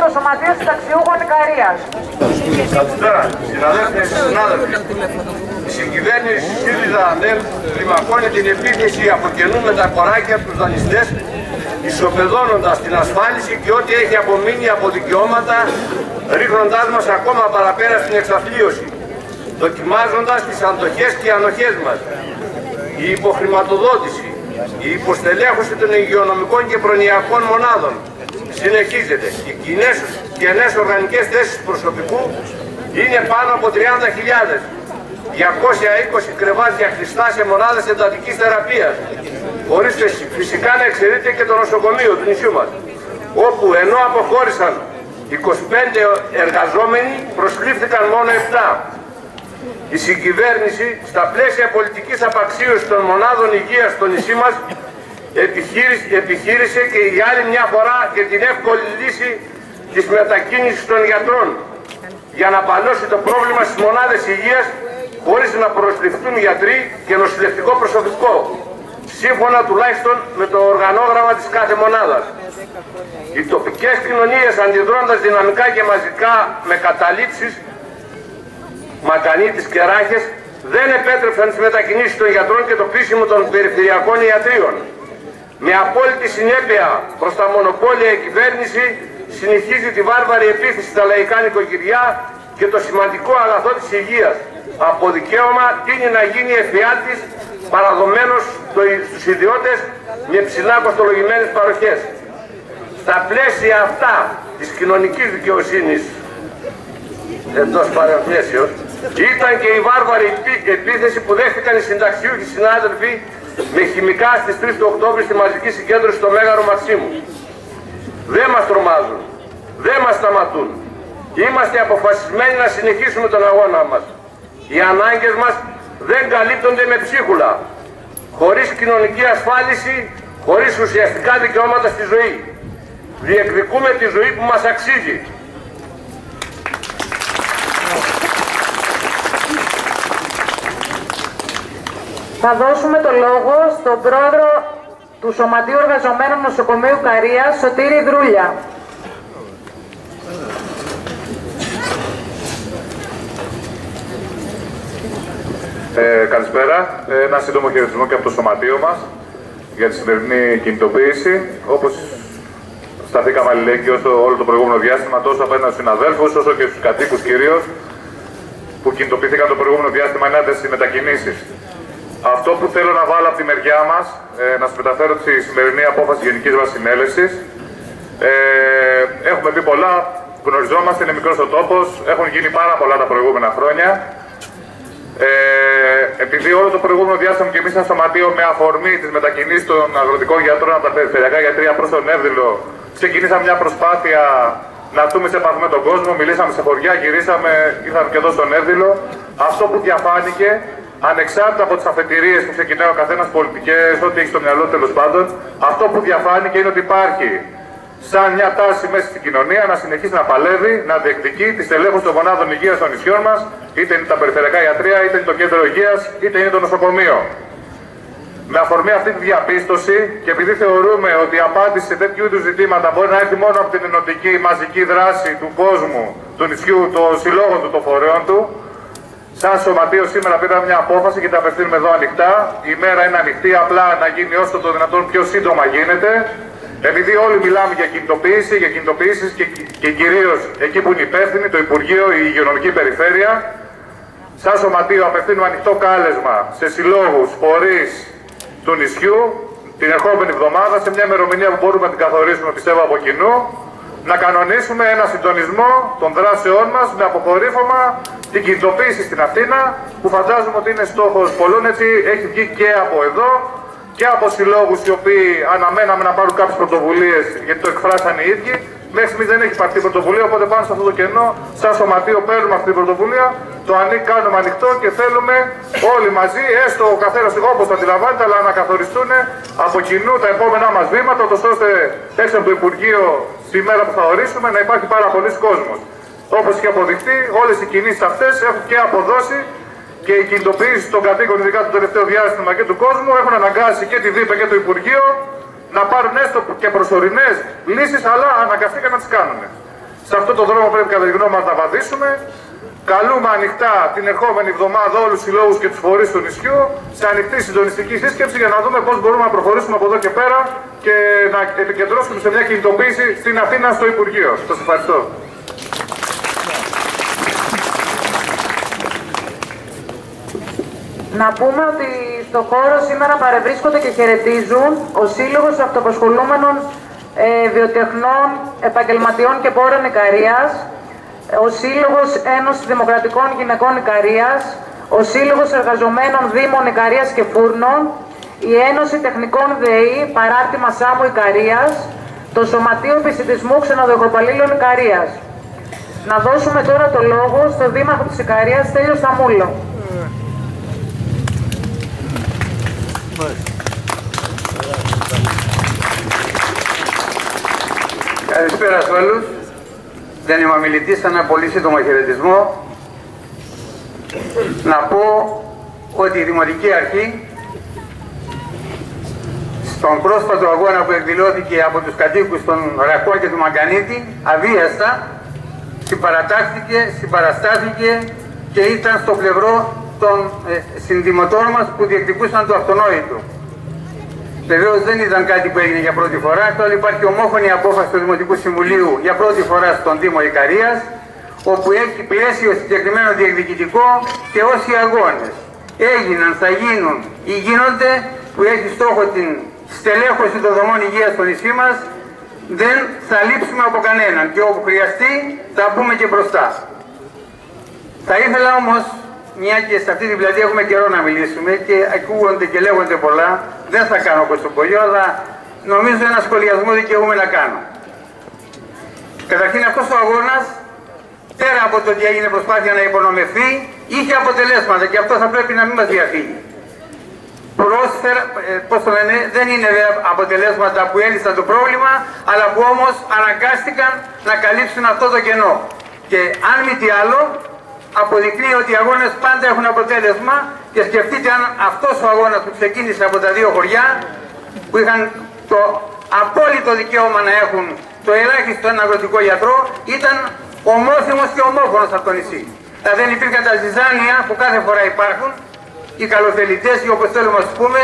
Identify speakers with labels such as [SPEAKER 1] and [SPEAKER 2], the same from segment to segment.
[SPEAKER 1] Το Σωματείο Συνταξιούχων Ικαρίας.
[SPEAKER 2] Καλησπέρα, συναδέλφοι και συνάδελφοι. Η συγκυβέρνηση ΣΥΡΙΖΑ ΑΝΕΛ κλιμακώνει την επίθεση από καινού με τα κοράκια τους δανειστές, ισοπεδώνοντας την ασφάλιση και ό,τι έχει απομείνει από δικαιώματα, ρίχνοντάς μας ακόμα παραπέρα στην εξαθλίωση, δοκιμάζοντας τις αντοχές και ανοχές μας. Η υποχρηματοδότηση, η υποστελέχωση των υγειονομικών και προνοιακών μονάδων συνεχίζεται. Οι κοινές κενές οργανικές θέσεις προσωπικού είναι πάνω από 30.000. 220 κρεβάτια κλειστά σε μονάδες εντατικής θεραπείας. Χωρίς φυσικά να εξαιρείται και το νοσοκομείο του νησιού μας. Όπου ενώ αποχώρησαν 25 εργαζόμενοι, προσλήφθηκαν μόνο 7. Η συγκυβέρνηση στα πλαίσια πολιτικής απαξίωσης των μονάδων υγείας στο νησί μας επιχείρησε, επιχείρησε και η άλλη μια φορά και την εύκολη λύση της μετακίνησης των γιατρών για να παλώσει το πρόβλημα στις μονάδες υγείας χωρίς να προσληφθούν γιατροί και νοσηλευτικό προσωπικό σύμφωνα τουλάχιστον με το οργανόγραμμα της κάθε μονάδας. Οι τοπικές κοινωνίες αντιδρώντας δυναμικά και μαζικά με καταλήψεις, μακανίτες και ράχες δεν επέτρεψαν τις μετακινήσεις των γιατρών και το κλείσιμο των περιφερειακών ιατρίων. Με απόλυτη συνέπεια προς τα μονοπόλια η κυβέρνηση συνεχίζει τη βάρβαρη επίθεση στα λαϊκά νοικοκυριά και το σημαντικό αγαθό της υγείας. Από δικαίωμα τίνει να γίνει εφιάτης παραδομένος στους ιδιώτες με ψηλά κοστολογημένες παροχές. Στα πλαίσια αυτά της κοινωνικής δικαιοσύνης εντός παρεμφλέσεως ήταν και η βάρβαρη επίθεση που δέχτηκαν οι συνταξιούχοι συνάδελφοι με χημικά στις 3 του Οκτώβρη στη μαζική συγκέντρωση στο Μέγαρο Μαξίμου. Δεν μας τρομάζουν, δεν μας σταματούν. Είμαστε αποφασισμένοι να συνεχίσουμε τον αγώνα μας. Οι ανάγκες μας δεν καλύπτονται με ψίχουλα, χωρίς κοινωνική ασφάλιση, χωρίς ουσιαστικά δικαιώματα στη ζωή. Διεκδικούμε τη ζωή που μας αξίζει.
[SPEAKER 1] Θα δώσουμε το λόγο στον πρόεδρο του Σωματείου Εργαζομένων Νοσοκομείου Καρίας, Σωτήρη Δρούλια.
[SPEAKER 3] Ε, καλησπέρα. Ε, ένα σύντομο χαιρετισμό και από το σωματείο μας για τη σημερινή κινητοποίηση. Όπως σταθήκαμε αλληλέγγυοι όσο όλο το προηγούμενο διάστημα, τόσο απέναντι στους συναδέλφους, όσο και στους κατοίκους κυρίως, που κινητοποιήθηκαν το προηγούμενο διάστημα ενάντια στις μετακινήσεις. Αυτό που θέλω να βάλω από τη μεριά μας, ε, να σας μεταφέρω τη σημερινή απόφαση Γενικής μας Συνέλευσης. Ε, έχουμε πει πολλά, γνωριζόμαστε, είναι μικρός ο τόπος, έχουν γίνει πάρα πολλά τα προηγούμενα χρόνια. Ε, επειδή όλο το προηγούμενο διάστημα και εμείς, σαν σωματείο, με αφορμή της μετακινήσης των αγροτικών γιατρών από τα περιφερειακά γιατρία προς τον Εύδηλο, ξεκινήσαμε μια προσπάθεια να έρθουμε σε επαφή με τον κόσμο. Μιλήσαμε σε χωριά, γυρίσαμε, ήρθαμε και εδώ στον Εύδηλο. Αυτό που διαφάνηκε, ανεξάρτητα από τις αφετηρίες που ξεκινάει ο καθένας πολιτικές, ό,τι έχει στο μυαλό τέλος πάντων, αυτό που διαφάνηκε είναι ότι υπάρχει σαν μια τάση μέσα στην κοινωνία να συνεχίσει να παλεύει, να διεκδικεί τι τελέχου των μονάδων υγείας των νησιών μας, είτε είναι τα περιφερειακά ιατρία, είτε είναι το κέντρο υγείας, είτε είναι το νοσοκομείο. Με αφορμή αυτή τη διαπίστωση και επειδή θεωρούμε ότι η απάντηση σε τέτοιου είδους ζητήματα μπορεί να έρθει μόνο από την ενωτική μαζική δράση του κόσμου, του νησιού, των συλλόγων του, των φορέων του, σαν σωματείο σήμερα πήραμε μια απόφαση και τα απευθύνουμε εδώ ανοιχτά. Η μέρα είναι ανοιχτή, απλά να γίνει όσο το δυνατόν πιο σύντομα γίνεται. Επειδή όλοι μιλάμε για κινητοποίηση, για κινητοποίησει και, και κυρίως εκεί που είναι υπεύθυνοι, το Υπουργείο, η Υγειονομική Περιφέρεια, σαν σωματείο απευθύνουμε ανοιχτό κάλεσμα σε συλλόγους, φορείς του νησιού την ερχόμενη εβδομάδα σε μια ημερομηνία που μπορούμε να την καθορίσουμε πιστεύω από κοινού να κανονίσουμε ένα συντονισμό των δράσεών μας με αποκορύφωμα την κινητοποίηση στην Αθήνα που φαντάζομαι ότι είναι στόχος πολλών έτσι έχει βγει και από εδώ και από συλλόγους οι οποίοι αναμέναμε να πάρουν κάποιες πρωτοβουλίες γιατί το εκφράσαν οι ίδιοι. Μέχρι στιγμής δεν έχει πάρθει πρωτοβουλία, οπότε πάνω σε αυτό το κενό, σαν σωματείο, παίρνουμε αυτή την πρωτοβουλία, το ανήκ, κάνουμε ανοιχτό και θέλουμε όλοι μαζί, έστω ο καθένας όπως το αντιλαμβάνεται, αλλά να καθοριστούν από κοινού τα επόμενά μας βήματα, ώστε έξω από το Υπουργείο στη μέρα που θα ορίσουμε να υπάρχει πάρα πολλοί κόσμος. Όπως έχει αποδειχθεί, όλες οι κινήσεις αυτές έχουν και αποδώσει και οι κινητοποιήσεις των κατοίκων, ειδικά το τελευταίο διάστημα και του κόσμου, έχουν αναγκάσει και τη ΔΥΠΕ και το Υπουργείο να πάρουν έστω και προσωρινές λύσεις, αλλά αναγκαστήκαν να τις κάνουν. Σε αυτό το δρόμο πρέπει κατά τη γνώμη μας να βαδίσουμε. Καλούμε ανοιχτά την ερχόμενη εβδομάδα όλους του συλλόγου και τους φορείς του νησιού σε ανοιχτή συντονιστική σύσκεψη για να δούμε πώς μπορούμε να προχωρήσουμε από εδώ και πέρα και να επικεντρώσουμε σε μια κινητοποίηση στην Αθήνα στο Υπουργείο. Σας ευχαριστώ.
[SPEAKER 1] Να πούμε ότι στο χώρο σήμερα παρευρίσκονται και χαιρετίζουν ο Σύλλογος Αυτοπασχολούμενων ε, Βιοτεχνών Επαγγελματιών και Πόρων Ικαρίας, ο Σύλλογος Ένωσης Δημοκρατικών Γυναικών Ικαρίας, ο Σύλλογος Εργαζομένων Δήμων Ικαρίας και Φούρνων, η Ένωση Τεχνικών ΔΕΗ Παράρτημα Σάμου Ικαρίας, το Σωματείο Επιστημισμού Ξενοδοχοπαλλήλων Ικαρίας. Να δώσουμε τώρα το λόγο στον Δήμαρχο της Ικαρίας, Στέλιο Σταμούλο.
[SPEAKER 4] Καλησπέρα σε όλους. Δεν είμαι ομιλητής, θα ένα πολύ σύντομο χαιρετισμό. Να πω ότι η Δημοτική Αρχή στον πρόσφατο αγώνα που εκδηλώθηκε από τους κατοίκους των Ρακό και του Μαγκανίτη αβίαστα συμπαρατάχθηκε, συμπαραστάθηκε και ήταν στο πλευρό των ε, συνδημοτών μας που διεκδικούσαν το αυτονόητο. Βεβαίως δεν ήταν κάτι που έγινε για πρώτη φορά. Τώρα υπάρχει ομόφωνη απόφαση του Δημοτικού Συμβουλίου για πρώτη φορά στον Δήμο Ικαρίας, όπου έχει πλαίσιο συγκεκριμένο διεκδικητικό και όσοι αγώνες έγιναν, θα γίνουν ή γίνονται, που έχει στόχο την στελέχωση των δομών υγείας στο νησί μας, δεν θα λείψουμε από κανέναν και όπου χρειαστεί θα πούμε και μπροστά. Θα ήθελα όμως μια και σε αυτή την πλατεία έχουμε καιρό να μιλήσουμε και ακούγονται και λέγονται πολλά, δεν θα κάνω κοστοπολιό, αλλά νομίζω ένα σχολιασμό δικαιούμαι να κάνω. Καταρχήν αυτός ο αγώνας, πέρα από το ότι έγινε προσπάθεια να υπονομευθεί, είχε αποτελέσματα και αυτό θα πρέπει να μην μας διαφύγει. Πρόσφερα, ε, πώς το λένε, δεν είναι αποτελέσματα που έλυσαν το πρόβλημα, αλλά που όμως αναγκάστηκαν να καλύψουν αυτό το κενό. Και αν μη τι άλλο, αποδεικνύει ότι οι αγώνες πάντα έχουν αποτέλεσμα και σκεφτείτε αν αυτός ο αγώνας που ξεκίνησε από τα δύο χωριά που είχαν το απόλυτο δικαίωμα να έχουν το ελάχιστο ένα αγροτικό γιατρό ήταν ομόθυμος και ομόφωνος από το νησί. Θα δεν υπήρχαν τα ζυζάνια που κάθε φορά υπάρχουν, οι καλοθελητές ή όπως θέλουμε να πούμε,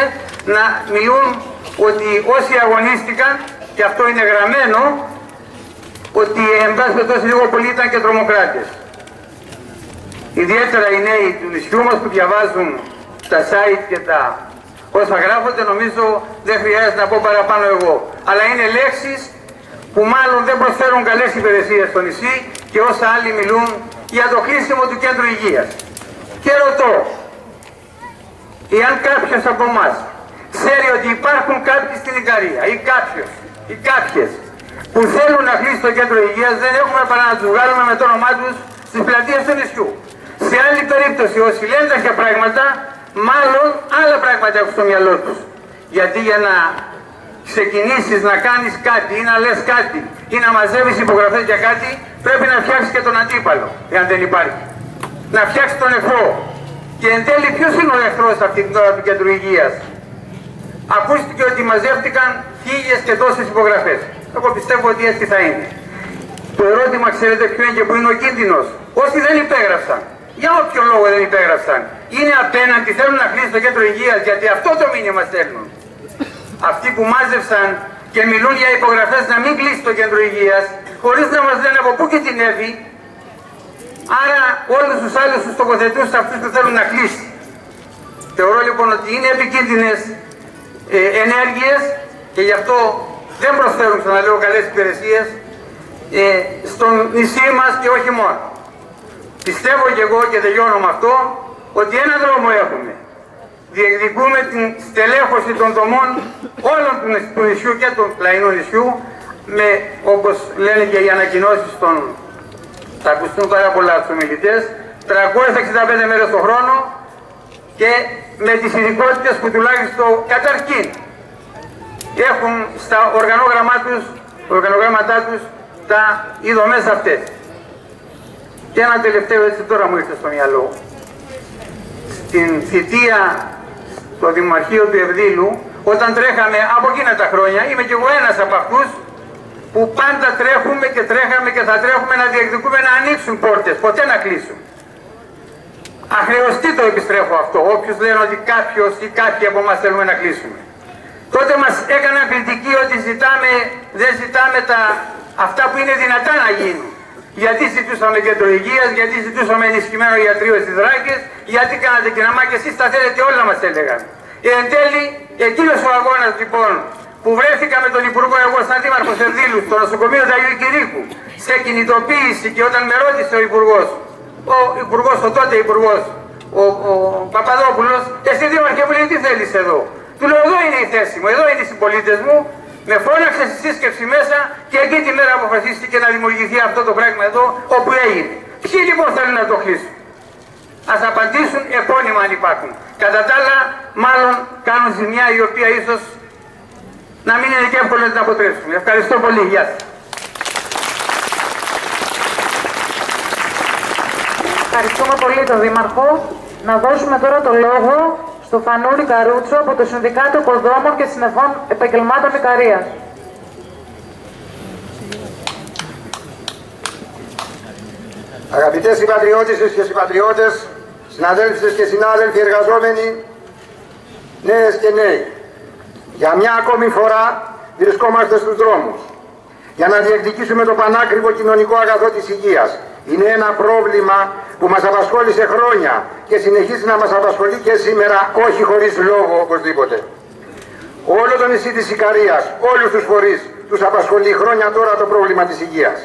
[SPEAKER 4] να μιλούν ότι όσοι αγωνίστηκαν, και αυτό είναι γραμμένο, ότι εν πάση λίγο πολύ ήταν και τρομοκράτες. Ιδιαίτερα οι νέοι του νησιού μας που διαβάζουν τα site και τα όσα γράφονται νομίζω δεν χρειάζεται να πω παραπάνω εγώ. Αλλά είναι λέξεις που μάλλον δεν προσφέρουν καλές υπηρεσίες στο νησί και όσα άλλοι μιλούν για το κλείσιμο του κέντρου υγείας. Και ρωτώ, εάν κάποιος από εμάς ξέρει ότι υπάρχουν κάποιοι στην Ικαρία ή κάποιος ή κάποιες που θέλουν να κλείσει το κέντρο υγείας δεν έχουμε παρά να τους βγάλουμε με το όνομά τους στις πλατείες του νησιού. Σε άλλη περίπτωση όσοι λένε τέτοια πράγματα, μάλλον άλλα πράγματα έχουν στο μυαλό τους. Γιατί για να ξεκινήσεις να κάνεις κάτι ή να λες κάτι ή να μαζεύεις υπογραφές για κάτι, πρέπει να φτιάξεις και τον αντίπαλο, εάν δεν υπάρχει. Να φτιάξεις τον εχθρό. Και εν τέλει ποιος είναι ο εχθρός αυτή την ώρα του κέντρου υγείας; Ακούστηκε ότι μαζεύτηκαν χίλιες και τόσες υπογραφές. Εγώ πιστεύω ότι έτσι θα είναι. Το ερώτημα ξέρετε ποιο είναι και που είναι ο κίνδυνος; Όσοι δεν υπέγραψαν, για όποιο λόγο δεν υπέγραψαν. Είναι απέναντι, θέλουν να κλείσει το κέντρο υγείας, γιατί αυτό το μήνυμα στέλνουν. Αυτοί που μάζευσαν και μιλούν για υπογραφές να μην κλείσει το κέντρο υγείας, χωρίς να μας λένε από πού κινδυνεύει, άρα όλους τους άλλους τους τοποθετούν σε αυτούς που θέλουν να κλείσει. Θεωρώ λοιπόν ότι είναι επικίνδυνες ε, ενέργειες και γι' αυτό δεν προσφέρουν, ξαναλέω, καλές υπηρεσίες ε, στο νησί μας και όχι μόνο. Πιστεύω και εγώ και τελειώνω με αυτό ότι ένα δρόμο έχουμε. Διεκδικούμε την στελέχωση των δομών όλων του νησιού και του πλαϊνού νησιού με, όπως λένε και οι ανακοινώσεις των, θα ακουστούν πάρα πολλά στους ομιλητές, 365 μέρες το χρόνο και με τις ειδικότητες που τουλάχιστον καταρχήν έχουν στα οργανόγραμμά τους, οργανογράμματά τους τα οι αυτές. Και ένα τελευταίο έτσι τώρα μου ήρθε στο μυαλό. Στην θητεία στο Δημαρχείο του Ευδήλου, όταν τρέχαμε από εκείνα τα χρόνια, είμαι κι εγώ ένας από αυτούς που πάντα τρέχουμε και τρέχαμε και θα τρέχουμε να διεκδικούμε να ανοίξουν πόρτες, ποτέ να κλείσουν. Αχρεωστή το επιστρέφω αυτό, όποιους λένε ότι κάποιος ή κάποιοι από εμάς θέλουμε να κλείσουμε. Τότε μας έκαναν κριτική ότι ζητάμε, δεν ζητάμε τα, αυτά που είναι δυνατά να γίνουν. Γιατί ζητούσαμε κέντρο υγείας, γιατί ζητούσαμε ενισχυμένο ιατρείο στις Δράκες, γιατί κάνατε και να μα και εσείς τα θέλετε όλα μας έλεγαν. Ε, εν τέλει, εκείνος ο αγώνας λοιπόν που βρέθηκα με τον Υπουργό εγώ σαν Δήμαρχος Ερδίλου στο νοσοκομείο Αγίου Κυρίκου σε κινητοποίηση και όταν με ρώτησε ο Υπουργός, ο Υπουργός, ο τότε Υπουργός, ο, ο Παπαδόπουλος, εσύ Δήμαρχε μου λέει τι θέλεις εδώ; Του λέω εδώ είναι η θέση μου, εδώ είναι οι συμπολίτες μου. Με φώναξε στη σύσκεψη μέσα και εκεί τη μέρα αποφασίστηκε να δημιουργηθεί αυτό το πράγμα εδώ όπου έγινε. Ποιοι λοιπόν θέλουν να το κλείσουν; Ας απαντήσουν επώνυμα αν υπάρχουν. Κατά τα άλλα, μάλλον κάνουν ζημιά η οποία ίσως να μην είναι και εύκολο να την αποτρέψουμε. Ευχαριστώ πολύ. Γεια σας.
[SPEAKER 1] Ευχαριστούμε πολύ τον Δήμαρχο. Να δώσουμε τώρα το λόγο στο Φανούρη Καρούτσο από το Συνδικάτο Κοδόμων και Συνεφών Επαγγελμάτων Ικαρίας.
[SPEAKER 5] Αγαπητές συμπατριώτες και συμπατριώτες, συναδέλφοι και συνάδελφοι εργαζόμενοι, νέες και νέοι, για μια ακόμη φορά βρισκόμαστε στους δρόμους για να διεκδικήσουμε το πανάκριβο κοινωνικό αγαθό της υγείας. Είναι ένα πρόβλημα που μας απασχόλησε χρόνια και συνεχίζει να μας απασχολεί και σήμερα, όχι χωρίς λόγο οπωσδήποτε. Όλο το νησί της Ικαρίας, όλους τους φορείς, τους απασχολεί χρόνια τώρα το πρόβλημα της υγείας.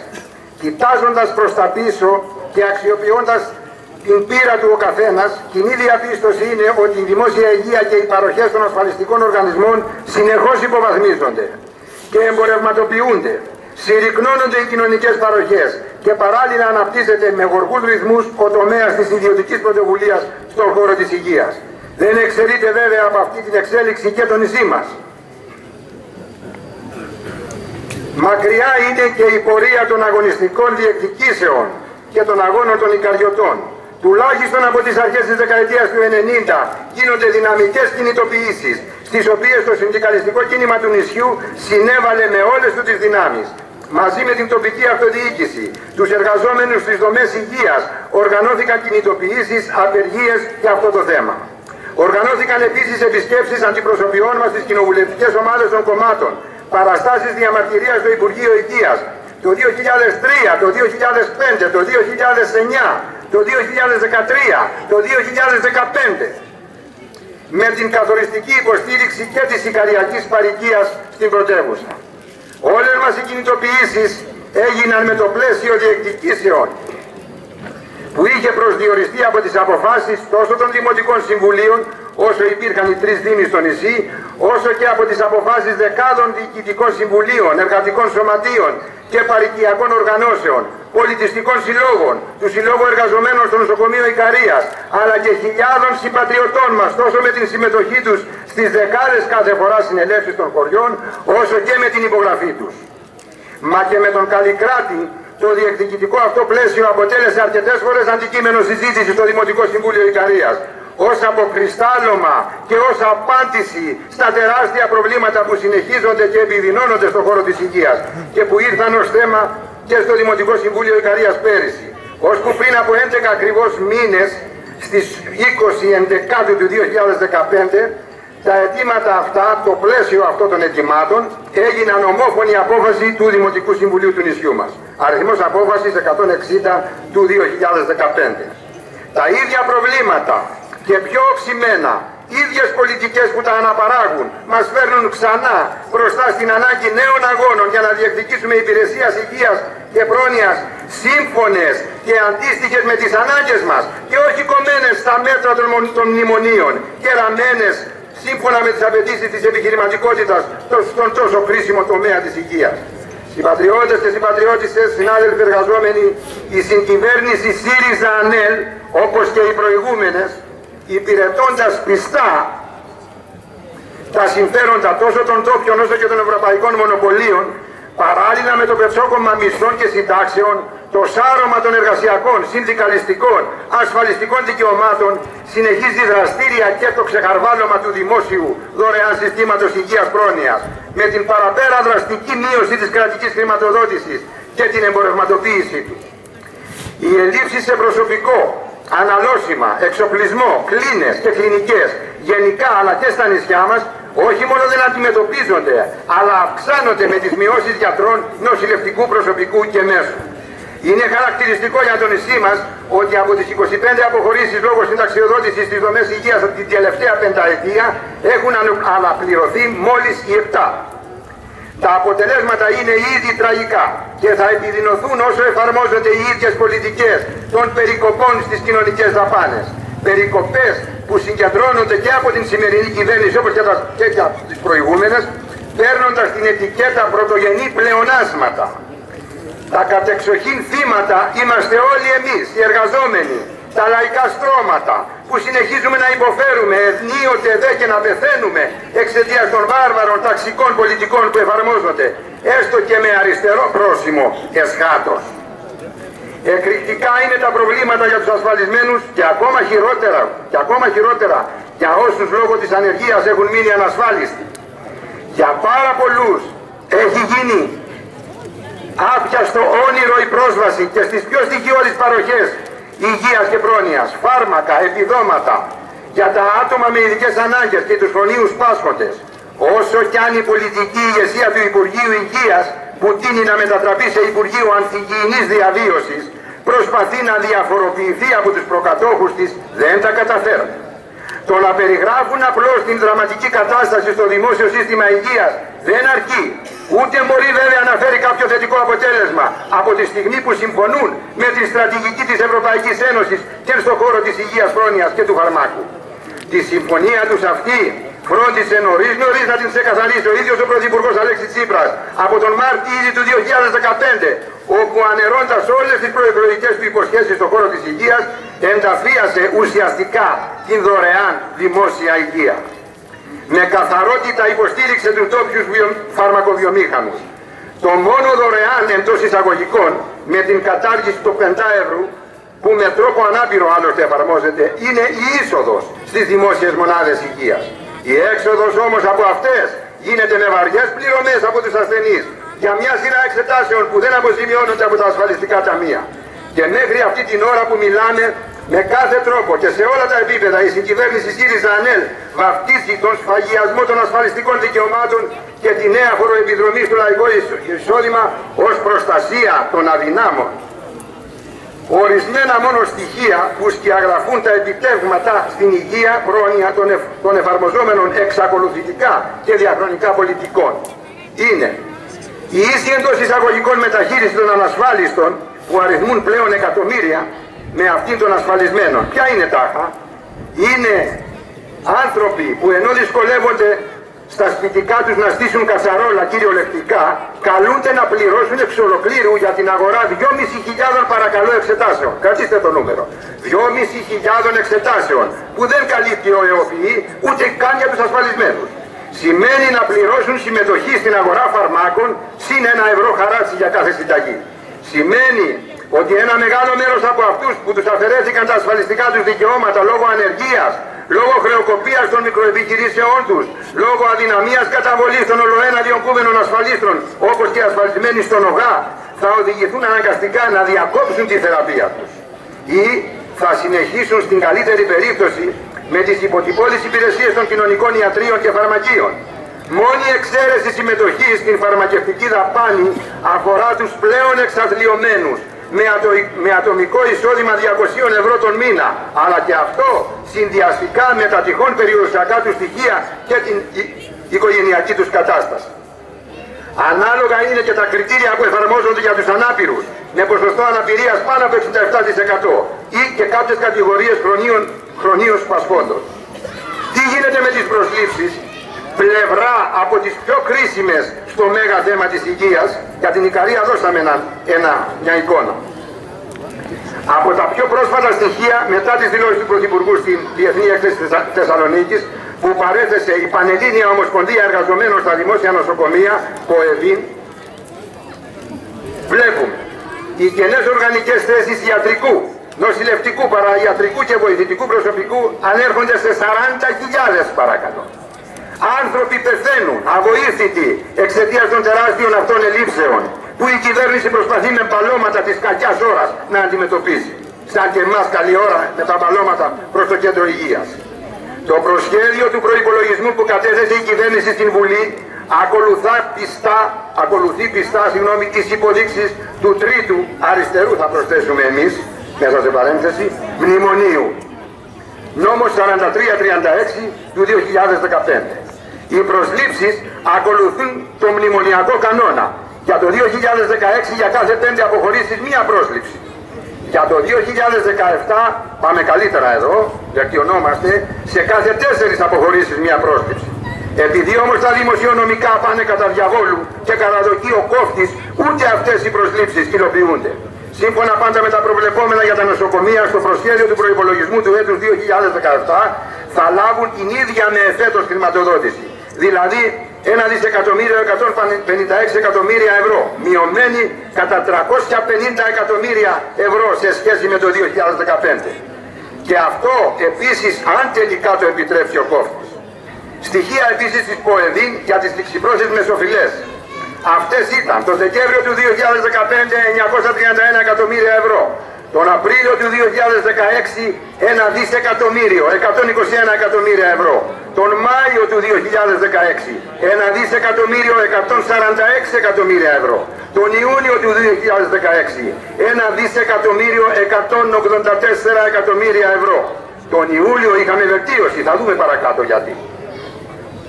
[SPEAKER 5] Κοιτάζοντας προς τα πίσω και αξιοποιώντας την πείρα του ο καθένας, κοινή διαπίστωση είναι ότι η δημόσια υγεία και οι παροχές των ασφαλιστικών οργανισμών συνεχώς υποβαθμίζονται και εμπορευματοποιούνται. Συρρυκνώνονται οι κοινωνικές παροχές και παράλληλα αναπτύσσεται με γοργούς ρυθμούς ο τομέας της ιδιωτικής πρωτοβουλίας στον χώρο της υγείας. Δεν εξαιρείται βέβαια από αυτή την εξέλιξη και το νησί μας. Μακριά είναι και η πορεία των αγωνιστικών διεκδικήσεων και των αγώνων των Ικαριωτών. Τουλάχιστον από τις αρχές της δεκαετίας του 90 γίνονται δυναμικές κινητοποιήσεις, στις οποίες το συνδικαλιστικό κίνημα του νησιού συνέβαλε με όλες του τις δυνάμεις. Μαζί με την τοπική αυτοδιοίκηση, τους εργαζόμενους στις δομές υγείας, οργανώθηκαν κινητοποιήσεις, απεργίες για αυτό το θέμα. Οργανώθηκαν επίσης επισκέψεις αντιπροσωπιών μας στις κοινοβουλευτικές ομάδες των κομμάτων, παραστάσεις διαμαρτυρίας στο Υπουργείο Υγείας, το 2003, το 2005, το 2009, το 2013, το 2015 με την καθοριστική υποστήριξη και της Ικαριακής Παρικίας στην πρωτεύουσα. Όλες μας οι κινητοποιήσεις έγιναν με το πλαίσιο διεκδικήσεων που είχε προσδιοριστεί από τις αποφάσεις τόσο των Δημοτικών Συμβουλίων όσο υπήρχαν οι τρεις δήμοι στο νησί, όσο και από τις αποφάσεις δεκάδων διοικητικών συμβουλίων, εργατικών σωματείων και παρικιακών οργανώσεων, πολιτιστικών συλλόγων, του Συλλόγου Εργαζομένων στο νοσοκομείο Ικαρίας, αλλά και χιλιάδων συμπατριωτών μας, τόσο με την συμμετοχή τους στις δεκάδες κάθε φορά συνελεύσεις των χωριών, όσο και με την υπογραφή τους. Μα και με τον Καλλικράτη, το διεκδικητικό αυτό πλαίσιο αποτέλεσε αρκετές φορές αντικείμενο συζήτησης στο Δημοτικό Συμβούλιο Ικαρίας, ως αποκριστάλλωμα και ως απάντηση στα τεράστια προβλήματα που συνεχίζονται και επιδεινώνονται στον χώρο της υγείας και που ήρθαν ως θέμα και στο Δημοτικό Συμβούλιο Ικαρίας πέρυσι. Ως που πριν από 11 ακριβώς μήνες, στις 20 Εντεκάτου του 2015, τα αιτήματα αυτά, το πλαίσιο αυτών των αιτημάτων, έγιναν ομόφωνη απόφαση του Δημοτικού Συμβουλίου του νησιού μας. Αριθμός απόφασης 160 του 2015. Τα ίδια προβλήματα και πιο οξυμένα ίδιες πολιτικές που τα αναπαράγουν μας φέρνουν ξανά μπροστά στην ανάγκη νέων αγώνων για να διεκδικήσουμε υπηρεσίας υγείας και πρόνοιας σύμφωνες και αντίστοιχες με τις ανάγκες μας και όχι κομμένες στα μέτρα των, των μνημονίων και ραμμένες σύμφωνα με τις απαιτήσεις της επιχειρηματικότητας στον τόσο κρίσιμο τομέα της υγείας. Συμπατριώτες και συμπατριώτησες, συνάδελφοι εργαζόμενοι, η συγκυβέρνηση ΣΥΡΙΖΑ-ΑΝΕΛ, όπως και οι προηγούμενες, υπηρετώντας πιστά τα συμφέροντα τόσο των τόπιων όσο και των ευρωπαϊκών μονοπωλίων Παράλληλα με το πετσόκομμα μισθών και συντάξεων, το σάρωμα των εργασιακών, συνδικαλιστικών, ασφαλιστικών δικαιωμάτων συνεχίζει δραστήρια και το ξεχαρβάλωμα του δημόσιου δωρεάν συστήματος υγείας πρόνοιας με την παραπέρα δραστική μείωση της κρατικής χρηματοδότησης και την εμπορευματοποίησή του. Οι ελλείψεις σε προσωπικό, αναλώσιμα, εξοπλισμό, κλίνες και κλινικές γενικά αλλά και στα νησιά μας όχι μόνο δεν αντιμετωπίζονται αλλά αυξάνονται με τις μειώσεις γιατρών, νοσηλευτικού προσωπικού και μέσου. Είναι χαρακτηριστικό για το νησί μας ότι από τις 25 αποχωρήσεις λόγω συνταξιοδότησης στις δομές υγείας την τελευταία πενταετία έχουν αναπληρωθεί μόλις οι 7. Τα αποτελέσματα είναι ήδη τραγικά και θα επιδεινωθούν όσο εφαρμόζονται οι ίδιες πολιτικές των περικοπών στις κοινωνικές δαπάνες. Περικοπές που συγκεντρώνονται και από την σημερινή κυβέρνηση όπως και, τα, και τις προηγούμενες, παίρνοντας την ετικέτα πρωτογενή πλεονάσματα. Τα κατεξοχήν θύματα είμαστε όλοι εμείς, οι εργαζόμενοι, τα λαϊκά στρώματα, που συνεχίζουμε να υποφέρουμε ενίοτε δε και να πεθαίνουμε εξαιτίας των βάρβαρων ταξικών πολιτικών που εφαρμόζονται, έστω και με αριστερό πρόσημο εσχάτως. Εκρηκτικά είναι τα προβλήματα για τους ασφαλισμένους και ακόμα χειρότερα, και ακόμα χειρότερα για όσους λόγω της ανεργίας έχουν μείνει ανασφάλιστοι. Για πάρα πολλούς έχει γίνει άπιαστο όνειρο η πρόσβαση και στις πιο στοιχειώδεις παροχές υγείας και πρόνοιας, φάρμακα, επιδόματα για τα άτομα με ειδικές ανάγκες και τους χρονίους πάσχοντες. Όσο κι αν η πολιτική ηγεσία του Υπουργείου Υγείας που τίνει να μετατραπεί σε Υπουργείο Ανθυγιεινής Διαβίωσης προσπαθεί να διαφοροποιηθεί από τους προκατόχους της δεν τα καταφέρνει. Το να περιγράφουν απλώς την δραματική κατάσταση στο δημόσιο σύστημα υγείας δεν αρκεί. Ούτε μπορεί βέβαια να φέρει κάποιο θετικό αποτέλεσμα από τη στιγμή που συμφωνούν με τη στρατηγική της Ευρωπαϊκής Ένωσης και στον χώρο της υγείας πρόνοιας και του φαρμάκου. Τη συμφωνία τους αυτή φρόντισε νωρίς νωρίς να την ξεκαθαρίσει ο ίδιος ο Πρωθυπουργός Αλέξης Τσίπρας από τον Μάρτιο ήδη του 2015 όπου ανερώντας όλες τις προεκλογικές του υποσχέσεις στον χώρο της υγείας ενταφίασε ουσιαστικά την δωρεάν δημόσια υγεία. Με καθαρότητα υποστήριξε τους τόπιους φαρμακοβιομήχανους. Το μόνο δωρεάν εντός εισαγωγικών με την κατάργηση του 5 ευρώ που με τρόπο ανάπηρο άλλωστε εφαρμόζεται είναι η είσοδος στις δημόσιες μονάδες υγείας. Η έξοδος όμως από αυτές γίνεται με βαριές πληρωμές από τους ασθενείς για μια σειρά εξετάσεων που δεν αποζημιώνονται από τα ασφαλιστικά ταμεία. Και μέχρι αυτή την ώρα που μιλάμε, με κάθε τρόπο και σε όλα τα επίπεδα η συγκυβέρνηση ΣΥΡΙΖΑ ΑΝΕΛ βαφτίζει τον σφαγιασμό των ασφαλιστικών δικαιωμάτων και τη νέα φοροεπιδρομή στο λαϊκό εισόδημα ως προστασία των αδυνάμων. Ορισμένα μόνο στοιχεία που σκιαγραφούν τα επιτεύγματα στην υγεία πρόνοια των, εφ, των εφαρμοζόμενων εξακολουθητικά και διαχρονικά πολιτικών είναι η ίση εντός εισαγωγικών μεταχείριση των ανασφάλιστων που αριθμούν πλέον εκατομμύρια με αυτήν των ασφαλισμένων. Ποια είναι τάχα; Είναι άνθρωποι που ενώ δυσκολεύονται στα σπιτικά τους να στήσουν κασαρόλα κυριολεκτικά, καλούνται να πληρώσουν εξ ολοκλήρου για την αγορά 2.500 παρακαλώ εξετάσεων. Κρατήστε το νούμερο. 2.500 εξετάσεων που δεν καλύπτει ο ΕΟΠΗ ούτε καν για τους ασφαλισμένους. Σημαίνει να πληρώσουν συμμετοχή στην αγορά φαρμάκων συν ένα ευρώ χαράτσι για κάθε συνταγή. Σημαίνει ότι ένα μεγάλο μέρος από αυτούς που τους αφαιρέθηκαν τα ασφαλιστικά τους δικαιώματα λόγω ανεργίας, λόγω χρεοκοπίας των μικροεπιχειρήσεών τους, λόγω αδυναμίας καταβολής των ολοένα διοκούμενων ασφαλίστρων, όπως και ασφαλισμένοι στον ΟΓΑ, θα οδηγηθούν αναγκαστικά να διακόψουν τη θεραπεία τους. Ή θα συνεχίσουν στην καλύτερη περίπτωση με τις υποτυπώδεις υπηρεσίες των κοινωνικών ιατρίων και φαρμακείων. Μόνη εξαίρεση συμμετοχής στην φαρμακευτική δαπάνη αφορά τους πλέον εξαθλειωμένους με, με ατομικό εισόδημα 200 ευρώ τον μήνα. Αλλά και αυτό συνδυαστικά με τα τυχόν περιουσιακά του στοιχεία και την οικογενειακή τους κατάσταση. Ανάλογα είναι και τα κριτήρια που εφαρμόζονται για τους ανάπηρους με ποσοστό αναπηρίας πάνω από 67% ή και κάποιες κατηγορίες χρονίων, χρονίως πασχόντων. Τι γίνεται με τις προσλήψεις, πλευρά από τις πιο κρίσιμες στο μέγα θέμα της υγείας, για την Ικαρία δώσαμε ένα, ένα, μια εικόνα. Από τα πιο πρόσφατα στοιχεία, μετά τις δηλώσεις του Πρωθυπουργού στην Διεθνή Έκθεση Θεσσαλονίκης, που παρέθεσε η Πανελλήνια Ομοσπονδία Εργαζομένων στα Δημόσια Νοσοκομεία, το ΕΔΗΝ, βλέπουμε οι κενές οργανικές θέσεις ιατρικού, νοσηλευτικού, παραϊατρικού και βοηθητικού προσωπικού ανέρχονται σε 40.000 παρακαλώ. Άνθρωποι πεθαίνουν αβοήθητοι εξαιτίας των τεράστιων αυτών ελλείψεων που η κυβέρνηση προσπαθεί με παλώματα της κακιάς ώρας να αντιμετωπίσει. Σαν και εμάς καλή ώρα με τα παλώματα προς το κέντρο υγείας. Το προσχέδιο του προϋπολογισμού που κατέθεσε η κυβέρνηση στην Βουλή ακολουθά πιστά, ακολουθεί πιστά συγγνώμη, τις υποδείξεις του τρίτου αριστερού θα προσθέσουμε εμείς, μέσα σε παρένθεση, μνημονίου. Νόμος 4336 του 2015. Οι προσλήψεις ακολουθούν το μνημονιακό κανόνα. Για το 2016 για κάθε πέντε αποχωρήσεις μία πρόσληψη. Για το 2017, πάμε καλύτερα εδώ, βελτιωνόμαστε, σε κάθε τέσσερις αποχωρήσεις μία πρόσληψη. Επειδή όμως τα δημοσιονομικά πάνε κατά διαβόλου και κατά ο κόφτης, ούτε αυτές οι προσλήψεις υλοποιούνται. Σύμφωνα πάντα με τα προβλεπόμενα για τα νοσοκομεία στο προσχέδιο του προϋπολογισμού του έτους 2017 θα λάβουν την ίδια με εφέτος χρηματοδότηση. Δηλαδή ένα δισεκατομμύριο 156 εκατομμύρια ευρώ, μειωμένη κατά 350 εκατομμύρια ευρώ σε σχέση με το 2015. Και αυτό επίσης αν τελικά το επιτρέψει ο κόφτης. Στοιχεία επίσης της ΠΟΕΔΗΝ για τις ληξιπρόσες οφειλές. Αυτές ήταν το Δεκέμβριο του 2015 931 εκατομμύρια ευρώ. Τον Απρίλιο του 2016 ένα δισεκατομμύριο, 121 εκατομμύρια ευρώ. Τον Μάιο του 2016 ένα δισεκατομμύριο, 146 εκατομμύρια ευρώ. Τον Ιούνιο του 2016 ένα δισεκατομμύριο, 184 εκατομμύρια ευρώ. Τον Ιούλιο είχαμε βελτίωση, θα δούμε παρακάτω γιατί.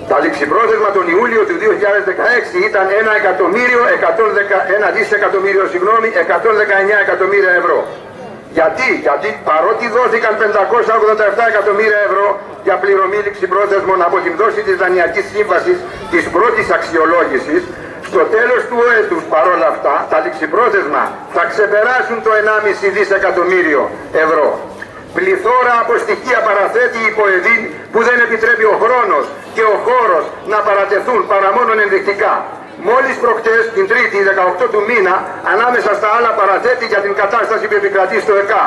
[SPEAKER 5] Τα ληξιπρόθεσμα τον Ιούλιο του 2016 ήταν 1 εκατομμύριο, 110, 1 δισεκατομμύριο, συγγνώμη, 119 εκατομμύρια ευρώ. Γιατί, γιατί παρότι δόθηκαν 587 εκατομμύρια ευρώ για πληρωμή ληξιπρόθεσμων από την δόση της Δανειακής Σύμβασης της πρώτης αξιολόγησης, στο τέλος του έτους παρόλα αυτά τα ληξιπρόθεσμα θα ξεπεράσουν το 1,5 δισεκατομμύριο ευρώ. Πληθώρα από στοιχεία παραθέτει η ΠΟΕΔΗΝ που δεν επιτρέπει ο χρόνος και ο χώρος να παρατεθούν παρά μόνο ενδεικτικά. Μόλις προχτές, την Τρίτη, 18 του μήνα, ανάμεσα στα άλλα παραθέτει για την κατάσταση που επικρατεί στο ΕΚΑ.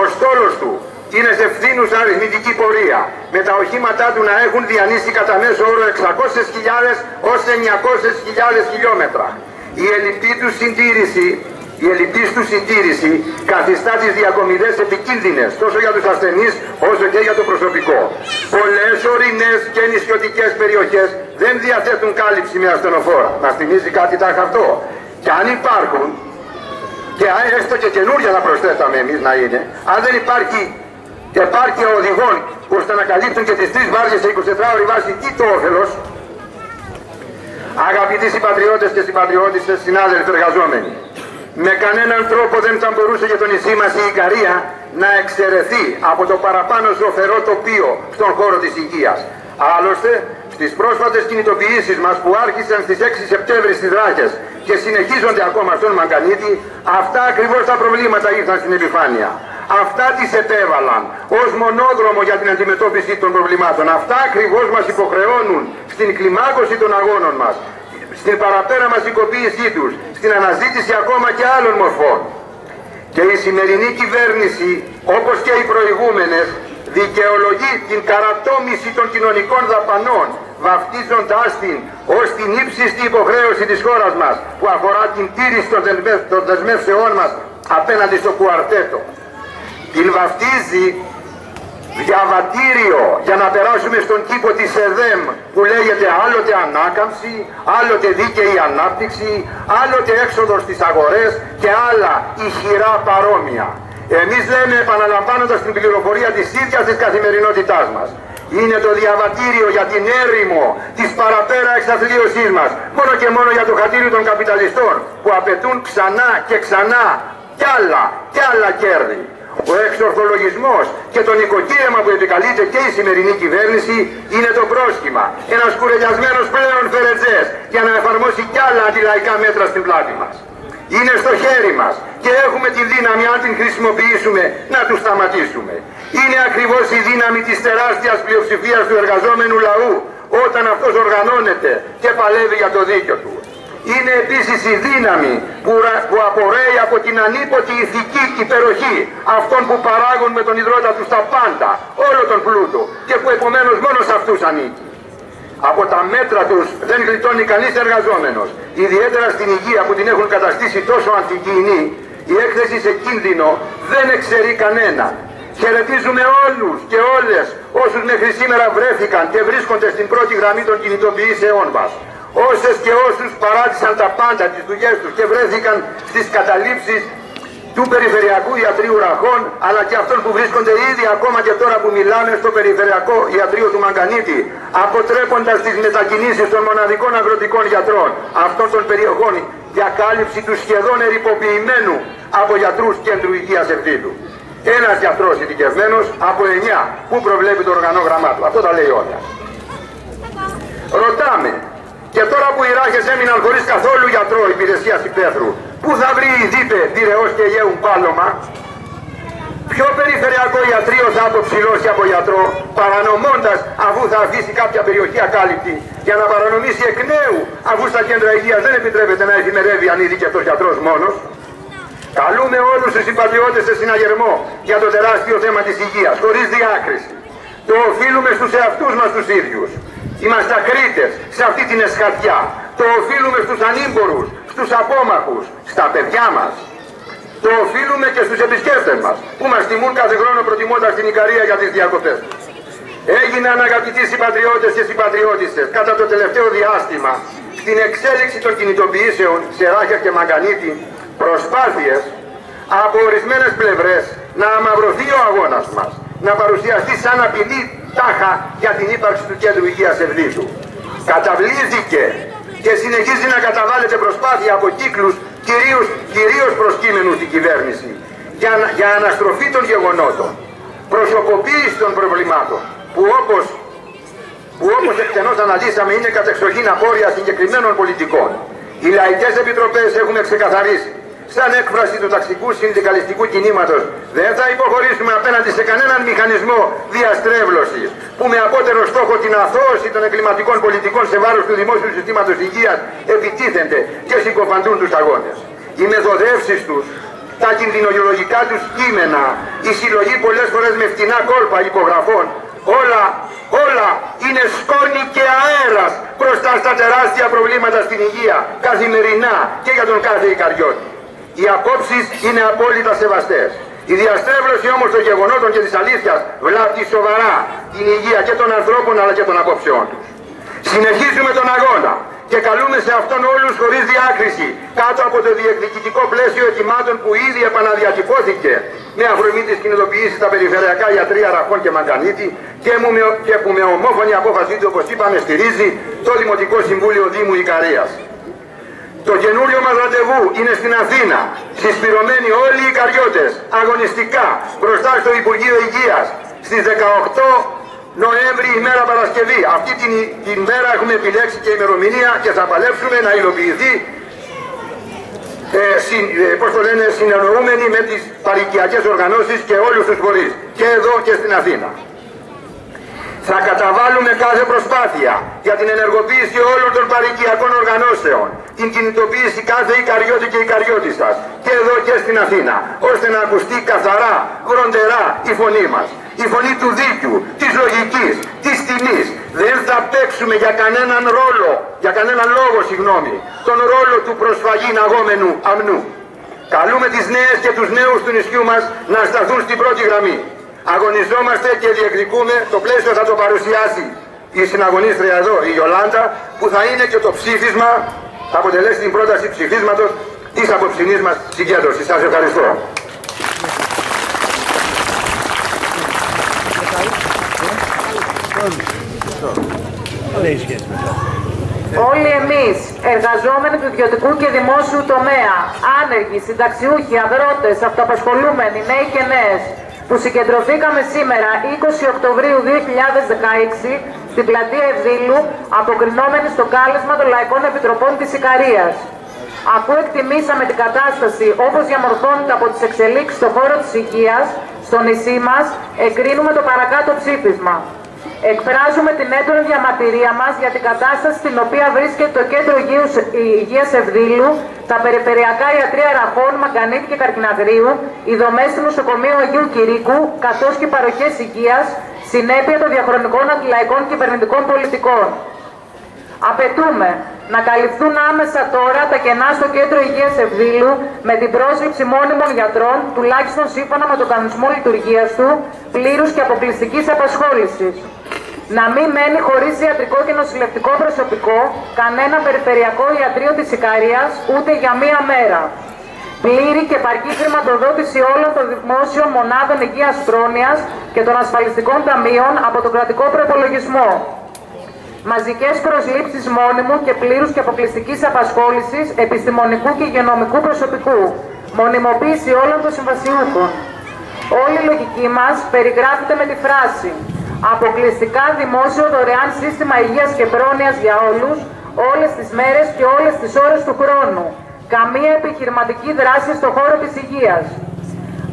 [SPEAKER 5] Ο στόλος του είναι σε φθήνουσα αριθμητική πορεία, με τα οχήματά του να έχουν διανύσει κατά μέσο όρο 600.000 ως 900.000 χιλιόμετρα. Η ελληπτή του συντήρηση η ελληπτής του συντήρηση καθιστά τις διακομιδές επικίνδυνες τόσο για τους ασθενείς όσο και για το προσωπικό. Πολλές ορεινές και νησιωτικές περιοχές δεν διαθέτουν κάλυψη με ασθενοφόρα. Να θυμίζει κάτι τα αυτό. Και αν υπάρχουν, και έστω και καινούργια να προσθέταμε εμείς να είναι, αν δεν υπάρχει επάρκεια οδηγών ώστε να καλύπτουν και τις τρεις βάρδιες σε 24 ώρη βάση, τι το όφελος; Αγαπητοί συμπατριώτες και συμπατριώτες, συνάδελφοι εργαζόμενοι, με κανέναν τρόπο δεν θα μπορούσε για το νησί μας η Ικαρία να εξαιρεθεί από το παραπάνω ζωφερό τοπίο στον χώρο της υγείας. Άλλωστε, στις πρόσφατες κινητοποιήσεις μας που άρχισαν στις 6 Σεπτέμβρη στις Δράχες και συνεχίζονται ακόμα στον Μαγκανίτη, αυτά ακριβώς τα προβλήματα ήρθαν στην επιφάνεια. Αυτά τις επέβαλαν ως μονόδρομο για την αντιμετώπιση των προβλημάτων. Αυτά ακριβώς μας υποχρεώνουν στην κλιμάκωση των αγώνων μας στην παραπέρα μαζικοποίησή τους, στην αναζήτηση ακόμα και άλλων μορφών. Και η σημερινή κυβέρνηση, όπως και οι προηγούμενες, δικαιολογεί την καρατόμηση των κοινωνικών δαπανών, βαφτίζοντάς την ως την ύψιστη υποχρέωση της χώρας μας, που αφορά την τήρηση των δεσμεύσεών μας απέναντι στο κουαρτέτο. Την βαφτίζει διαβατήριο για να περάσουμε στον κήπο της ΕΔΕΜ που λέγεται άλλοτε ανάκαμψη, άλλοτε δίκαιη ανάπτυξη, άλλοτε έξοδος στις αγορές και άλλα ηχηρά παρόμοια. Εμείς λέμε επαναλαμβάνοντας την πληροφορία της ίδιας της καθημερινότητάς μας. Είναι το διαβατήριο για την έρημο της παραπέρα εξαθλίωσής μας. Μόνο και μόνο για το χατήριο των καπιταλιστών που απαιτούν ξανά και ξανά κι άλλα, κι άλλα κέρδη. Ο εξορθολογισμός και το νοικοκύρεμα που επικαλείται και η σημερινή κυβέρνηση είναι το πρόσχημα. Ένας κουρελιασμένος πλέον φερετζές για να εφαρμόσει κι άλλα αντιλαϊκά μέτρα στην πλάτη μας. Είναι στο χέρι μας και έχουμε τη δύναμη αν την χρησιμοποιήσουμε να του σταματήσουμε. Είναι ακριβώς η δύναμη της τεράστιας πλειοψηφίας του εργαζόμενου λαού όταν αυτός οργανώνεται και παλεύει για το δίκιο του. Είναι επίσης η δύναμη που, που απορρέει από την ανίποτη ηθική υπεροχή αυτών που παράγουν με τον υδρότα τους τα πάντα, όλο τον πλούτο και που επομένως μόνο σε αυτούς ανήκει. Από τα μέτρα τους δεν γλιτώνει κανείς εργαζόμενος, ιδιαίτερα στην υγεία που την έχουν καταστήσει τόσο αντικεινή, η έκθεση σε κίνδυνο δεν εξαιρεί κανένα. Χαιρετίζουμε όλους και όλες όσους μέχρι σήμερα βρέθηκαν και βρίσκονται στην πρώτη γραμμή των κινητοποιήσεών μας όσες και όσους παράτησαν τα πάντα τις δουλειές τους και βρέθηκαν στις καταλήψεις του Περιφερειακού Ιατρίου Ραχών αλλά και αυτών που βρίσκονται ήδη ακόμα και τώρα που μιλάμε στο Περιφερειακό Ιατρείο του Μαγκανίτη αποτρέποντας τις μετακινήσεις των μοναδικών αγροτικών γιατρών αυτών των περιοχών για κάλυψη του σχεδόν ερυποποιημένου από γιατρούς κέντρου υγείας ευθύτου. Ένας γιατρός ειδικευμένος από 9 που προβλέπει το οργανόγραμμά του. Αυτό τα λέει όλα. Ρωτάμε, και τώρα που οι ράχες έμειναν χωρίς καθόλου γιατρό υπηρεσίας υπαίθρου, πού θα βρει η ΔΥΠΕ Πυραιός και Αιγαίου πάλωμα, Ποιο περιφερειακό ιατρείο θα αποψηλώσει από γιατρό, παρανομώντας αφού θα αφήσει κάποια περιοχή ακάλυπτη, για να παρανομήσει εκ νέου, αφού στα κέντρα υγείας δεν επιτρέπεται να εφημερεύει αυτός γιατρός μόνος. Καλούμε όλους τους συμπατριώτες σε συναγερμό για το τεράστιο θέμα της υγείας, χωρίς διάκριση. Το οφείλουμε στους εαυτούς μας τους ίδιους. Είμαστε ακρίτες σε αυτή την εσχατιά. Το οφείλουμε στους ανήμπορους, στους απόμαχους, στα παιδιά μας. Το οφείλουμε και στους επισκέπτες μας, που μας τιμούν κάθε χρόνο προτιμώντας την Ικαρία για τις διακοπές Έγιναν αγαπητοί συμπατριώτες και συμπατριώτησες κατά το τελευταίο διάστημα στην εξέλιξη των κινητοποιήσεων σε Ράχια και Μαγκανίτη προσπάθειες από ορισμένες πλευρές να αμαυρωθεί ο αγώνας μας, να παρουσιαστεί σαν απειλή τάχα για την ύπαρξη του κέντρου υγείας Ευδίσου. Καταβλήθηκε και συνεχίζει να καταβάλλεται προσπάθεια από κύκλους κυρίως, κυρίως προσκύμενους στην κυβέρνηση για, για αναστροφή των γεγονότων, προσωποποίηση των προβλημάτων που όπως, που όπως εκτενώς αναλύσαμε είναι κατεξοχήν απόρρια συγκεκριμένων πολιτικών. Οι λαϊκές επιτροπές έχουν ξεκαθαρίσει σαν έκφραση του ταξικού συνδικαλιστικού κινήματος δεν θα υποχωρήσουμε απέναντι σε κανέναν μηχανισμό διαστρέβλωσης που με απότερο στόχο την αθώωση των εγκληματικών πολιτικών σε βάρος του δημόσιου συστήματος υγείας επιτίθενται και συκοφαντούν τους αγώνες. Οι μεθοδεύσεις τους, τα κινδυνογιολογικά τους κείμενα, η συλλογή πολλές φορές με φτηνά κόλπα υπογραφών, όλα, όλα είναι σκόνη και αέρας μπροστά στα τεράστια προβλήματα στην υγεία καθημερινά και για τον κάθε Ικαριώτη. Οι απόψεις είναι απόλυτα σεβαστές. Η διαστρέβλωση όμως των γεγονότων και της αλήθειας βλάπτει σοβαρά την υγεία και των ανθρώπων αλλά και των απόψεών τους. Συνεχίζουμε τον αγώνα και καλούμε σε αυτόν όλους χωρίς διάκριση κάτω από το διεκδικητικό πλαίσιο ετοιμάτων που ήδη επαναδιατυπώθηκε με αφορμή της κινητοποίησης στα περιφερειακά ιατρία Ραχών και Μαγκανίτη και, και που με ομόφωνη απόφασή του όπως είπαμε στηρίζει το Δημοτικό Συμβούλιο Δήμου Ικαρίας. Το καινούριο μας ραντεβού είναι στην Αθήνα, συσπηρωμένοι όλοι οι καριώτες, αγωνιστικά, μπροστά στο Υπουργείο Υγείας, στις 18 Νοέμβρη, ημέρα Παρασκευή. Αυτή την, την μέρα έχουμε επιλέξει και ημερομηνία και θα παλέψουμε να υλοποιηθεί ε, συν, ε, πώς το λένε, συνεννοούμενοι με τις παρικιακές οργανώσεις και όλους τους φορείς, και εδώ και στην Αθήνα. Θα καταβάλουμε κάθε προσπάθεια για την ενεργοποίηση όλων των παρικιακών οργανώσεων, την κινητοποίηση κάθε Ικαριώτη και Ικαριώτισσας, και εδώ και στην Αθήνα, ώστε να ακουστεί καθαρά, βροντερά η φωνή μας. Η φωνή του δίκαιου, της λογικής, της τιμής. Δεν θα παίξουμε για κανέναν ρόλο, για κανέναν λόγο, συγγνώμη, τον ρόλο του προσφαγή αγόμενου αμνού. Καλούμε τις νέες και τους νέους του νησιού μας να σταθούν στην πρώτη γραμμή. Αγωνιζόμαστε και διεκδικούμε, το πλαίσιο θα το παρουσιάσει η συναγωνίστρια εδώ, η Ιολάντα, που θα είναι και το ψήφισμα, θα αποτελέσει την πρόταση ψηφίσματος της απόψινής μας συγκέντρωσης. Σας ευχαριστώ.
[SPEAKER 1] Όλοι εμείς, εργαζόμενοι του ιδιωτικού και δημόσιου τομέα, άνεργοι, συνταξιούχοι, αγρότες, αυτοαπασχολούμενοι, νέοι και νέες, που συγκεντρωθήκαμε σήμερα 20 Οκτωβρίου 2016 στην πλατεία Ευδήλου αποκρινόμενοι στο κάλεσμα των Λαϊκών Επιτροπών της Ικαρίας. Αφού εκτιμήσαμε την κατάσταση όπως διαμορφώνεται από τις εξελίξεις στον χώρο της υγείας, στο νησί μας, εγκρίνουμε το παρακάτω ψήφισμα. Εκφράζουμε την έντονη διαμαρτυρία μας για την κατάσταση στην οποία βρίσκεται το Κέντρο Υγείας, Υγείας Ευδήλου, τα περιφερειακά ιατρία Ραχών, Μαγκανίτη και Καρκιναγρίου, οι δομές του νοσοκομείου Αγίου Κυρίκου, καθώς και παροχές υγείας, συνέπεια των διαχρονικών αντιλαϊκών κυβερνητικών πολιτικών. Απαιτούμε να καλυφθούν άμεσα τώρα τα κενά στο Κέντρο Υγείας Ευδήλου με την πρόσληψη μόνιμων γιατρών, τουλάχιστον σύμφωνα με τον κανονισμό λειτουργίας του, πλήρους και αποκλειστικής απασχόλησης. Να μην μένει χωρίς ιατρικό και νοσηλευτικό προσωπικό κανένα περιφερειακό ιατρείο της Ικαρίας ούτε για μία μέρα. Πλήρη και επαρκή χρηματοδότηση όλων των δημόσιων μονάδων υγείας πρόνοιας και των ασφαλιστικών ταμείων από τον κρατικό προπολογισμό μαζικές προσλήψεις μόνιμου και πλήρους και αποκλειστικής απασχόλησης επιστημονικού και υγειονομικού προσωπικού, μονιμοποίηση όλων των συμβασιούχων. Όλη η λογική μας περιγράφεται με τη φράση «Αποκλειστικά δημόσιο δωρεάν σύστημα υγείας και πρόνοιας για όλους, όλες τις μέρες και όλες τις ώρες του χρόνου. Καμία επιχειρηματική δράση στον χώρο της υγείας».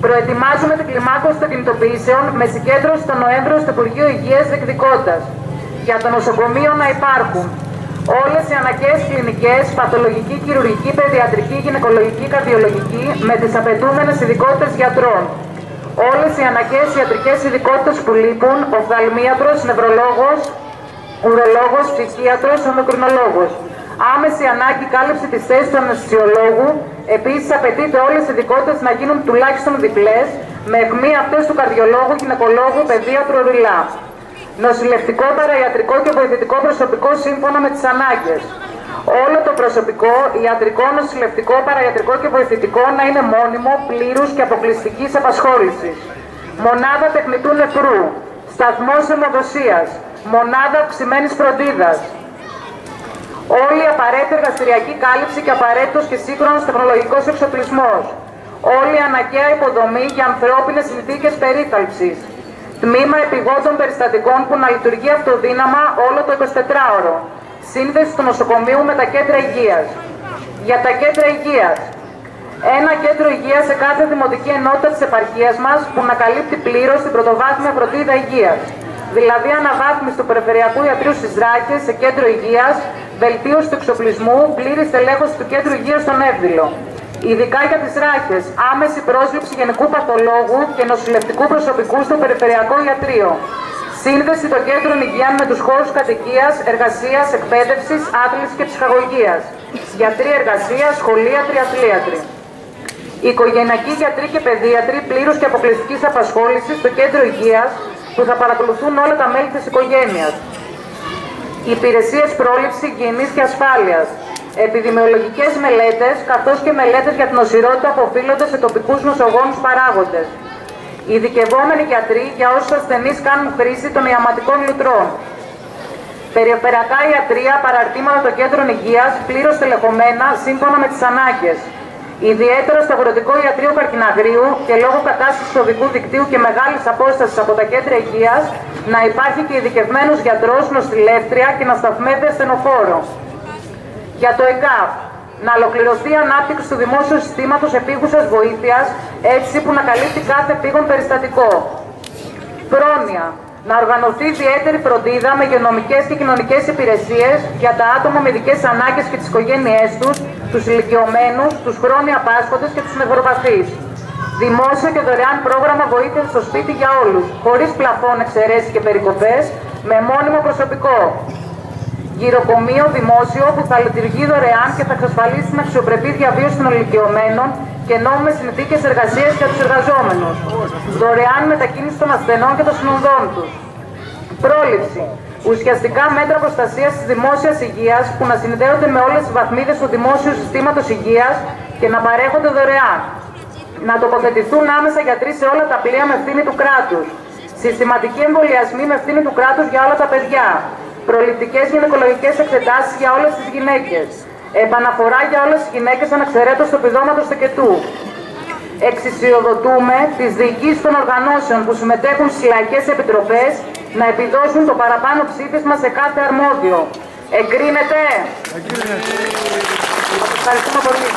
[SPEAKER 1] Προετοιμάζουμε την κλιμάκωση των κινητοποιήσεων με συγκέντρωση τον Νοέμβριο στο Υπουργείο Υγείας διεκδικώντας για το νοσοκομείο να υπάρχουν όλες οι αναγκαίες κλινικές, παθολογική, χειρουργική, παιδιατρική, γυναικολογική, καρδιολογική με τις απαιτούμενες ειδικότητες γιατρών. Όλες οι αναγκαίες ιατρικές ειδικότητες που λείπουν, οφθαλμίατρος, νευρολόγος, ουρολόγος, ψυχίατρος, ομικρινολόγος. Άμεση ανάγκη κάλυψη της θέσης του αναισθησιολόγου. Επίσης απαιτείται όλες οι ειδικότητες να γίνουν τουλάχιστον διπλές, με αιχμή αυτές του καρδιολόγου, γυναικολόγου, παιδίατρου, ρηλά νοσηλευτικό, παραϊατρικό και βοηθητικό προσωπικό σύμφωνα με τις ανάγκες. Όλο το προσωπικό, ιατρικό, νοσηλευτικό, παραϊατρικό και βοηθητικό να είναι μόνιμο, πλήρους και αποκλειστικής απασχόλησης. Μονάδα τεχνητού νεκρού, σταθμός αιμοδοσίας, μονάδα αυξημένης φροντίδας. Όλη η απαραίτητη εργαστηριακή κάλυψη και απαραίτητος και σύγχρονος τεχνολογικός εξοπλισμός. Όλη η αναγκαία υποδομή για ανθρώπινες συνθήκες περίθαλψης Τμήμα επιγόντων περιστατικών που να λειτουργεί αυτοδύναμα όλο το 24ωρο. Σύνδεση του νοσοκομείου με τα κέντρα υγείας. Για τα κέντρα υγείας. Ένα κέντρο υγείας σε κάθε δημοτική ενότητα της επαρχίας μας που να καλύπτει πλήρως την πρωτοβάθμια φροντίδα υγείας. Δηλαδή αναβάθμιση του Περιφερειακού Ιατρίου στις Ράκες σε κέντρο υγείας, βελτίωση του εξοπλισμού, πλήρης στελέχωση του κέντρου υγείας στον Εύδηλο. Ειδικά για τις ράχες, άμεση πρόσληψη γενικού παθολόγου και νοσηλευτικού προσωπικού στο Περιφερειακό Ιατρείο. Σύνδεση των κέντρων υγείας με τους χώρους κατοικίας, εργασίας, εκπαίδευσης, άθλησης και ψυχαγωγίας. Γιατροί εργασίας, σχολεία, τριαθλίατροι. Οικογενειακοί γιατροί και παιδίατροι πλήρους και αποκλειστικής απασχόλησης στο κέντρο υγείας που θα παρακολουθούν όλα τα μέλη της οικογένειας. Υπηρεσίες πρόληψης, υγιεινής και ασφάλειας επιδημιολογικές μελέτες, καθώς και μελέτες για την οσηρότητα που οφείλονται σε τοπικούς νοσογόνους παράγοντες. Ειδικευόμενοι γιατροί για όσους ασθενείς κάνουν χρήση των ιαματικών λουτρών. Περιφερειακά ιατρία παραρτήματα των κέντρων υγείας πλήρως τελεχωμένα σύμφωνα με τις ανάγκες. Ιδιαίτερα στο αγροτικό ιατρείο Καρκιναγρίου και λόγω κατάστασης του οδικού δικτύου και μεγάλης απόστασης από τα κέντρα υγείας να υπάρχει και ειδικευμένος γιατρός, νοσηλεύτρια και να σταθμεύεται ασθενοφόρο για το ΕΚΑΒ. Να ολοκληρωθεί η ανάπτυξη του δημόσιου συστήματος επίγουσας βοήθειας, έτσι που να καλύπτει κάθε επίγον περιστατικό. Πρόνοια. Να οργανωθεί ιδιαίτερη φροντίδα με υγειονομικές και κοινωνικές υπηρεσίες για τα άτομα με ειδικές ανάγκες και τις οικογένειές τους, τους ηλικιωμένους, τους χρόνια πάσχοντες και τους νευροπαθείς. Δημόσιο και δωρεάν πρόγραμμα βοήθειας στο σπίτι για όλους, χωρίς πλαφών εξαιρέσεις και περικοπές, με μόνιμο προσωπικό γυροκομείο δημόσιο που θα λειτουργεί δωρεάν και θα εξασφαλίσει την αξιοπρεπή διαβίωση των ηλικιωμένων και νόμιμες συνθήκες εργασίας για τους εργαζόμενους. Δωρεάν μετακίνηση των ασθενών και των συνοδών τους. Πρόληψη. Ουσιαστικά μέτρα προστασίας της δημόσιας υγείας που να συνδέονται με όλες τις βαθμίδες του δημόσιου συστήματος υγείας και να παρέχονται δωρεάν. Να τοποθετηθούν άμεσα γιατροί σε όλα τα πλοία με ευθύνη του κράτους. Συστηματικοί εμβολιασμοί με ευθύνη του κράτους για όλα τα παιδιά προληπτικές γυναικολογικές εξετάσεις για όλες τις γυναίκες, επαναφορά για όλες τις γυναίκες αναξαιρέτως του επιδόματος τοκετού. Εξισιοδοτούμε τις διοικήσεις των οργανώσεων που συμμετέχουν στις λαϊκές επιτροπές να επιδώσουν το παραπάνω ψήφισμα σε κάθε αρμόδιο. Εγκρίνεται. Εγκρίνεται. Ευχαριστούμε πολύ.